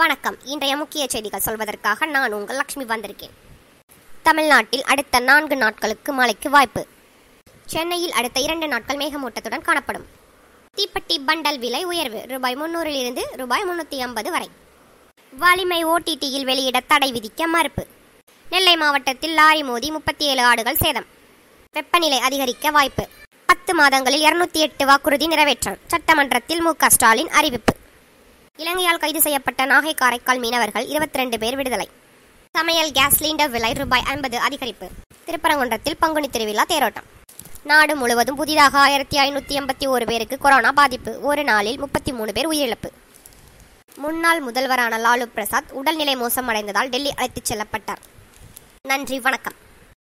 வணக்கம். இன்றைய முக்கிய செய்திகள் சொல்வதற்காக நான் உங்கள் லக்ஷ்மி வந்திருக்கேன். தமிழ்நாட்டில் அடுத்த நான்கு நாட்களுக்கு மழைக்கு வாய்ப்பு. சென்னையில் அடுத்த இரண்டு நாட்கள் மேகமூட்டத்துடன் காணப்படும். தீப்பெட்டி பண்டல் விலை உயர்வு ரூபாய் முன்னூறிலிருந்து ரூபாய் முன்னூற்றி ஐம்பது வரை. வலிமை ஓடிடியில் வெளியிட தடை விதிக்க மறுப்பு. நெல்லை மாவட்டத்தில் லாரி மோதி முப்பத்தி ஏழு ஆடுகள் சேதம். வெப்பநிலை அதிகரிக்க வாய்ப்பு. பத்து மாதங்களில் இருநூத்தி எட்டு வாக்குறுதி நிறைவேற்றம் சட்டமன்றத்தில் மு க ஸ்டாலின் அறிவிப்பு. இலங்கையால் கைது செய்யப்பட்ட நாகை காரைக்கால் மீனவர்கள் இருபத்தி ரெண்டு பேர் விடுதலை. சமையல் கேஸ் சிலிண்டர் விலை ரூபாய் ஐம்பது அதிகரிப்பு. திருப்பரங்குன்றத்தில் பங்குனி திருவிழா தேரோட்டம். நாடு முழுவதும் புதிதாக ஆயிரத்தி ஐநூற்றி எண்பத்தி ஒரு பேருக்கு கொரோனா பாதிப்பு. ஒரு நாளில் முப்பத்தி மூணு பேர் உயிரிழப்பு. முன்னாள் முதல்வரான லாலு பிரசாத் உடல்நிலை மோசமடைந்ததால் டெல்லி அழைத்துச் செல்லப்பட்டார். நன்றி வணக்கம்.